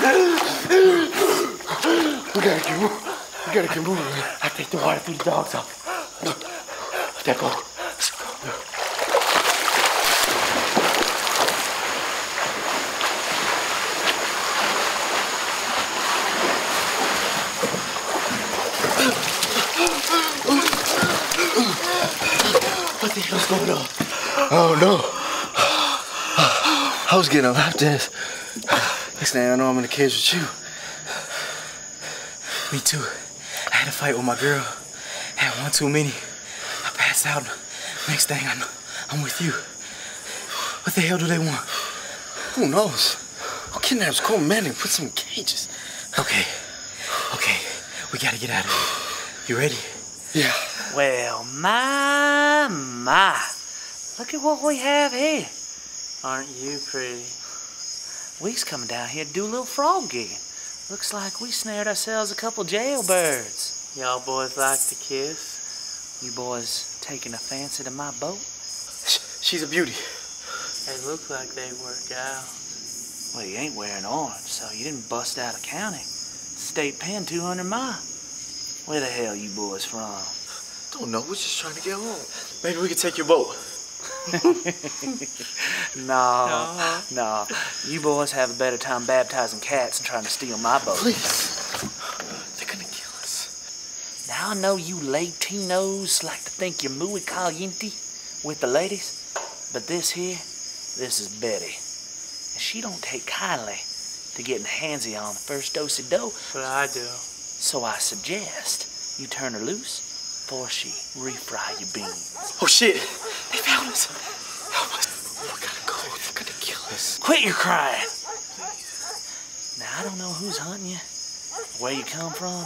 We gotta get moving. We gotta get moving. I take the water through the dogs off. That go. What the hell's going on? Oh no. I was getting a lap dance. Next thing I know, I'm in the cage with you. Me too. I had a fight with my girl. Had one too many. I passed out. Next thing I know, I'm with you. What the hell do they want? Who knows? I'll kidnap cool men and put some in cages. Okay. Okay. We gotta get out of here. You ready? Yeah. Well, my, my. Look at what we have here. Aren't you pretty? We's coming down here to do a little frog gigging. Looks like we snared ourselves a couple jailbirds. Y'all boys like to kiss? You boys taking a fancy to my boat? She's a beauty. They look like they work out. Well, you ain't wearing arms, so you didn't bust out of county. State pen 200 mile. Where the hell you boys from? Don't know. We're just trying to get home. Maybe we could take your boat. no, no. You boys have a better time baptizing cats than trying to steal my boat. Please. They're gonna kill us. Now I know you Latinos like to think you're muy caliente with the ladies, but this here, this is Betty. And she don't take kindly to getting handsy on the first dose of dough. But I do. So I suggest you turn her loose before she refry your beans. Oh shit! They found us. Oh, Help us. We gotta go. They're gonna kill us. Quit your crying. Now I don't know who's hunting you, where you come from,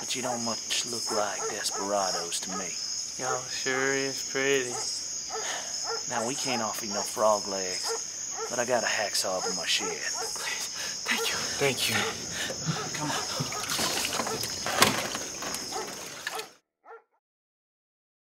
but you don't much look like desperados to me. Y'all sure is pretty. Now we can't offer you no frog legs, but I got a hacksaw up in my shed. Please. Thank you. Thank you. Come on.